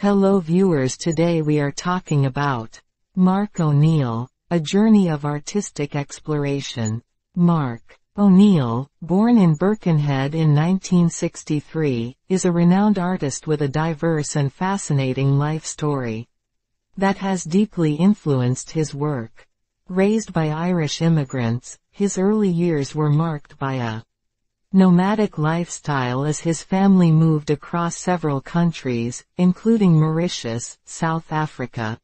Hello viewers today we are talking about Mark O'Neill, a journey of artistic exploration. Mark O'Neill, born in Birkenhead in 1963, is a renowned artist with a diverse and fascinating life story that has deeply influenced his work. Raised by Irish immigrants, his early years were marked by a nomadic lifestyle as his family moved across several countries, including Mauritius, South Africa,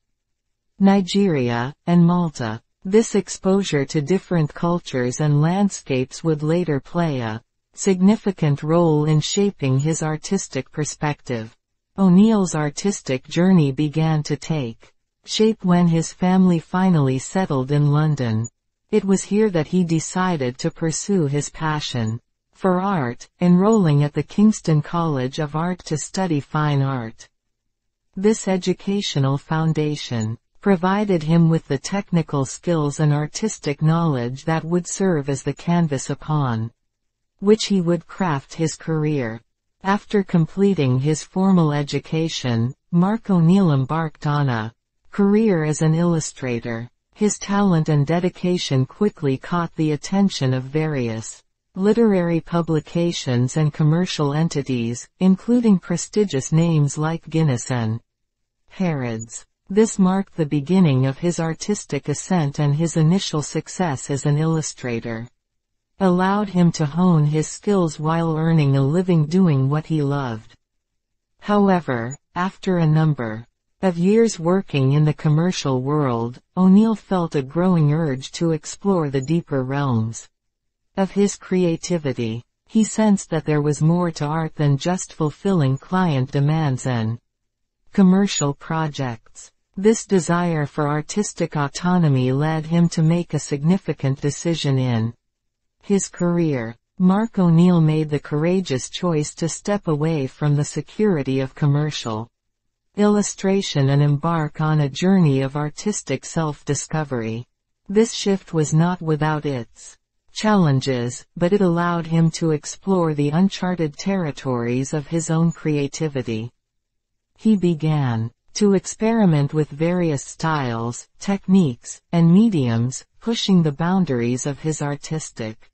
Nigeria, and Malta. This exposure to different cultures and landscapes would later play a significant role in shaping his artistic perspective. O'Neill's artistic journey began to take shape when his family finally settled in London. It was here that he decided to pursue his passion for art, enrolling at the Kingston College of Art to study fine art. This educational foundation provided him with the technical skills and artistic knowledge that would serve as the canvas upon which he would craft his career. After completing his formal education, Mark O'Neill embarked on a career as an illustrator. His talent and dedication quickly caught the attention of various Literary publications and commercial entities, including prestigious names like Guinness and Harrods. This marked the beginning of his artistic ascent and his initial success as an illustrator. Allowed him to hone his skills while earning a living doing what he loved. However, after a number of years working in the commercial world, O'Neill felt a growing urge to explore the deeper realms of his creativity. He sensed that there was more to art than just fulfilling client demands and commercial projects. This desire for artistic autonomy led him to make a significant decision in his career. Mark O'Neill made the courageous choice to step away from the security of commercial illustration and embark on a journey of artistic self-discovery. This shift was not without its challenges, but it allowed him to explore the uncharted territories of his own creativity. He began to experiment with various styles, techniques, and mediums, pushing the boundaries of his artistic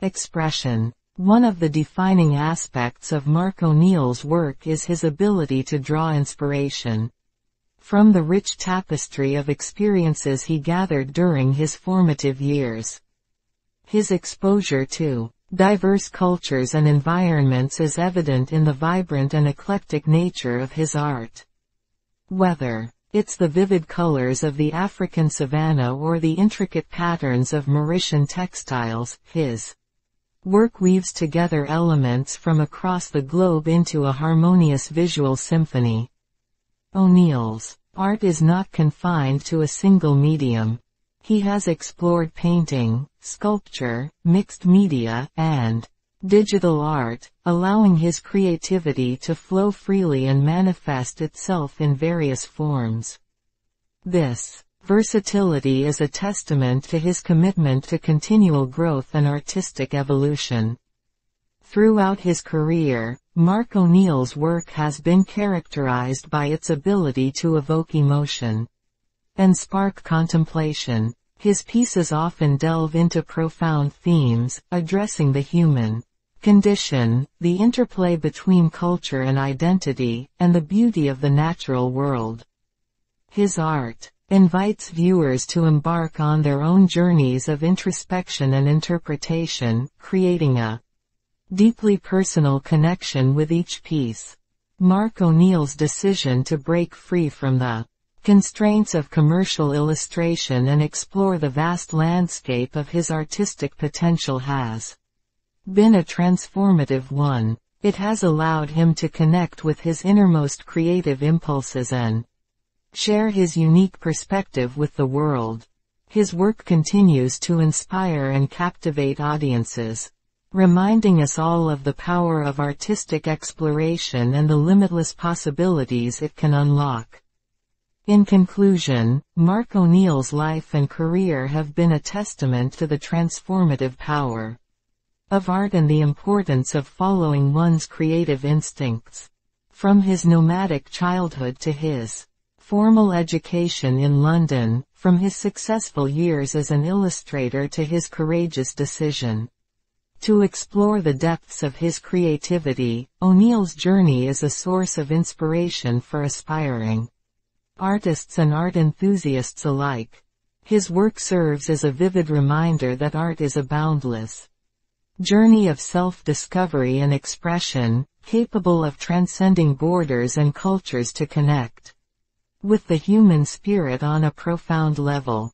expression. One of the defining aspects of Mark O'Neill's work is his ability to draw inspiration from the rich tapestry of experiences he gathered during his formative years. His exposure to diverse cultures and environments is evident in the vibrant and eclectic nature of his art. Whether it's the vivid colors of the African savanna or the intricate patterns of Mauritian textiles, his work weaves together elements from across the globe into a harmonious visual symphony. O'Neill's art is not confined to a single medium. He has explored painting, sculpture, mixed media, and digital art, allowing his creativity to flow freely and manifest itself in various forms. This versatility is a testament to his commitment to continual growth and artistic evolution. Throughout his career, Mark O'Neill's work has been characterized by its ability to evoke emotion and spark contemplation. His pieces often delve into profound themes, addressing the human condition, the interplay between culture and identity, and the beauty of the natural world. His art invites viewers to embark on their own journeys of introspection and interpretation, creating a deeply personal connection with each piece. Mark O'Neill's decision to break free from the constraints of commercial illustration and explore the vast landscape of his artistic potential has been a transformative one. It has allowed him to connect with his innermost creative impulses and share his unique perspective with the world. His work continues to inspire and captivate audiences, reminding us all of the power of artistic exploration and the limitless possibilities it can unlock. In conclusion, Mark O'Neill's life and career have been a testament to the transformative power of art and the importance of following one's creative instincts. From his nomadic childhood to his formal education in London, from his successful years as an illustrator to his courageous decision to explore the depths of his creativity, O'Neill's journey is a source of inspiration for aspiring artists and art enthusiasts alike. His work serves as a vivid reminder that art is a boundless journey of self-discovery and expression, capable of transcending borders and cultures to connect with the human spirit on a profound level.